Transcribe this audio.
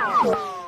了。